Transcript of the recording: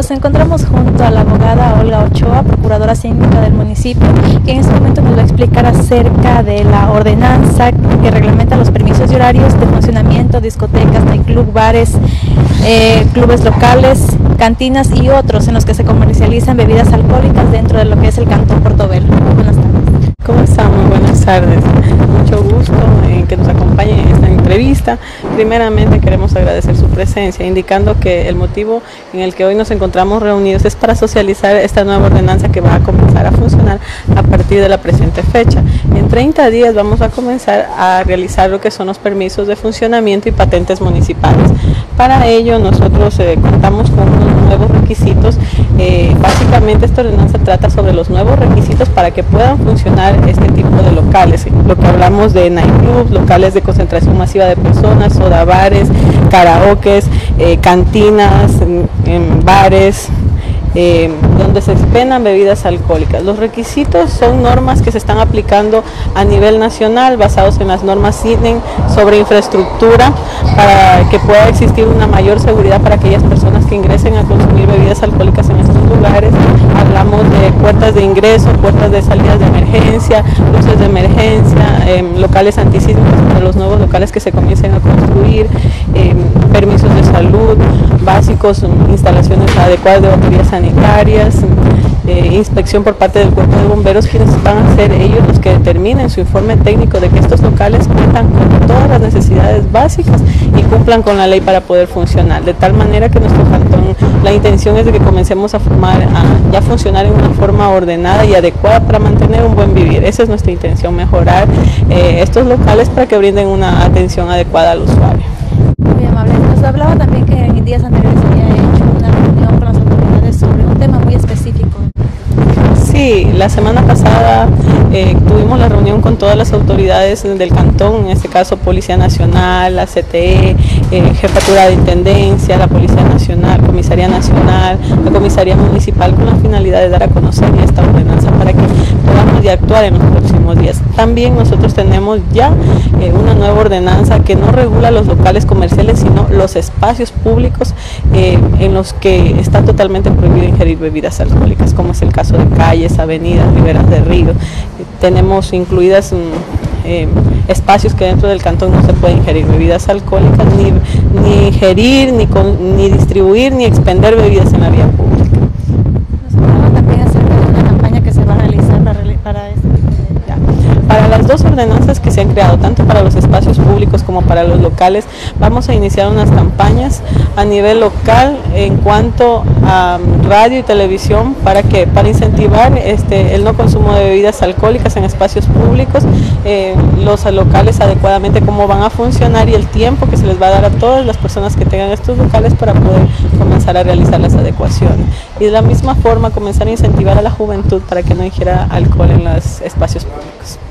Nos encontramos junto a la abogada Olga Ochoa, procuradora síndica del municipio, que en este momento nos va a explicar acerca de la ordenanza que reglamenta los permisos y horarios de funcionamiento, discotecas, club, bares, eh, clubes locales, cantinas y otros en los que se comercializan bebidas alcohólicas dentro de lo que es el Cantón Portobelo. Buenas tardes. ¿Cómo están? Muy buenas tardes. Mucho gusto que nos acompañen en esta entrevista. Primeramente queremos agradecer su presencia, indicando que el motivo en el que hoy nos encontramos reunidos es para socializar esta nueva ordenanza que va a comenzar a funcionar a partir de la presente fecha. En 30 días vamos a comenzar a realizar lo que son los permisos de funcionamiento y patentes municipales. Para ello nosotros eh, contamos con unos nuevos requisitos. Eh, básicamente esta ordenanza trata sobre los nuevos requisitos para que puedan funcionar este tipo de locales. Lo que hablamos de nightclubs, locales de concentración masiva de personas, sodabares, karaokes, eh, cantinas, en, bares, eh, donde se expendan bebidas alcohólicas. Los requisitos son normas que se están aplicando a nivel nacional basados en las normas CINEN sobre infraestructura para que pueda existir una mayor seguridad para aquellas personas que ingresen a consumir bebidas alcohólicas en estos lugares. Hablamos de puertas de ingreso, puertas de salidas de emergencia, luces de emergencia, em, locales antisísmicos para los nuevos locales que se comiencen a construir, em, permisos de salud básicos, instalaciones adecuadas de baterías sanitarias, eh, inspección por parte del cuerpo de bomberos, quienes van a ser ellos los que determinen su informe técnico de que estos locales cuentan con todas las necesidades básicas cumplan con la ley para poder funcionar. De tal manera que nuestro cantón, la intención es de que comencemos a formar, a ya funcionar en una forma ordenada y adecuada para mantener un buen vivir. Esa es nuestra intención, mejorar eh, estos locales para que brinden una atención adecuada al usuario. Muy amable. Nos hablaba también que en días anteriores había hecho una reunión con las autoridades sobre un tema muy específico. Sí, la semana pasada eh, tuvimos la reunión con todas las autoridades del cantón, en este caso Policía Nacional, la CTE, eh, Jefatura de Intendencia, la Policía Nacional, Comisaría Nacional, la Comisaría Municipal, con la finalidad de dar a conocer esta ordenanza para que podamos ya actuar en los próximos días. También nosotros tenemos ya eh, una nueva ordenanza que no regula los locales comerciales, sino los espacios públicos en los que está totalmente prohibido ingerir bebidas alcohólicas, como es el caso de calles, avenidas, riberas de río. Tenemos incluidas mm, eh, espacios que dentro del cantón no se puede ingerir bebidas alcohólicas, ni, ni ingerir, ni, ni distribuir, ni expender bebidas en la vía pública. Nos también acerca de una campaña que se va a realizar para, para este para las dos ordenanzas que se han creado, tanto para los espacios públicos como para los locales, vamos a iniciar unas campañas a nivel local en cuanto a um, radio y televisión para que para incentivar este, el no consumo de bebidas alcohólicas en espacios públicos, eh, los locales adecuadamente cómo van a funcionar y el tiempo que se les va a dar a todas las personas que tengan estos locales para poder comenzar a realizar las adecuaciones. Y de la misma forma comenzar a incentivar a la juventud para que no ingiera alcohol en los espacios públicos.